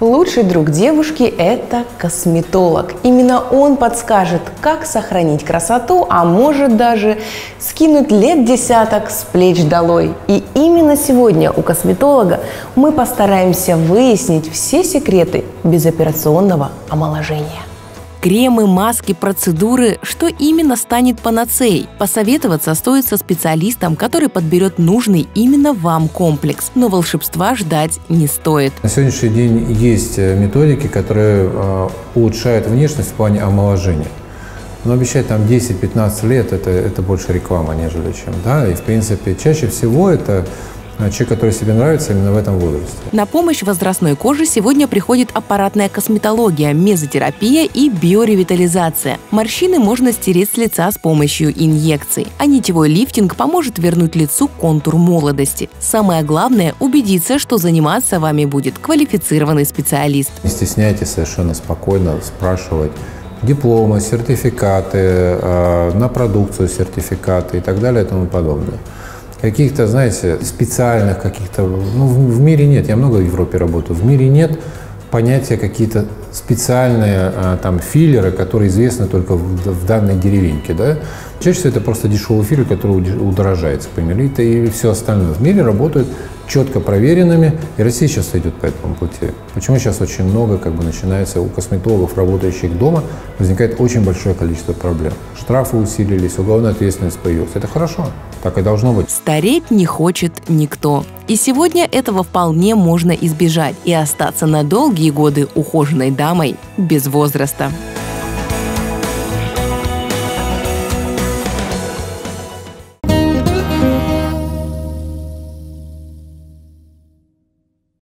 Лучший друг девушки – это косметолог. Именно он подскажет, как сохранить красоту, а может даже скинуть лет десяток с плеч долой. И именно сегодня у косметолога мы постараемся выяснить все секреты безоперационного омоложения. Кремы, маски, процедуры – что именно станет панацеей? Посоветоваться стоит со специалистом, который подберет нужный именно вам комплекс. Но волшебства ждать не стоит. На сегодняшний день есть э, методики, которые э, улучшают внешность в плане омоложения. Но обещать там 10-15 лет это, это больше реклама, нежели чем. Да? И в принципе чаще всего это человек, который себе нравится именно в этом возрасте. На помощь возрастной коже сегодня приходит аппаратная косметология, мезотерапия и биоревитализация. Морщины можно стереть с лица с помощью инъекций, а нитевой лифтинг поможет вернуть лицу контур молодости. Самое главное – убедиться, что заниматься вами будет квалифицированный специалист. Не стесняйтесь совершенно спокойно спрашивать дипломы, сертификаты, э, на продукцию сертификаты и так далее и тому подобное каких-то, знаете, специальных каких-то, ну, в, в мире нет, я много в Европе работаю, в мире нет понятия какие-то специальные а, там филлеры, которые известны только в, в данной деревеньке, да. Чаще всего это просто дешевый филлер, который удорожается по и все остальное. В мире работают четко проверенными, и Россия сейчас идет по этому пути. Почему сейчас очень много как бы начинается у косметологов, работающих дома, возникает очень большое количество проблем. Штрафы усилились, уголовная ответственность появилась. Это хорошо, так и должно быть. Стареть не хочет никто. И сегодня этого вполне можно избежать и остаться на долгие годы ухоженной дамой без возраста.